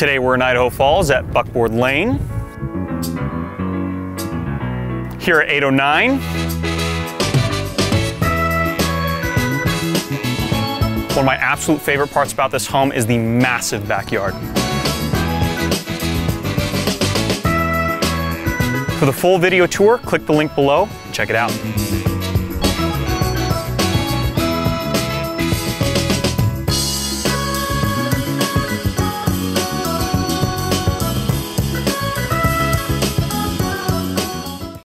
Today we're in Idaho Falls at Buckboard Lane. Here at 809. One of my absolute favorite parts about this home is the massive backyard. For the full video tour, click the link below and check it out.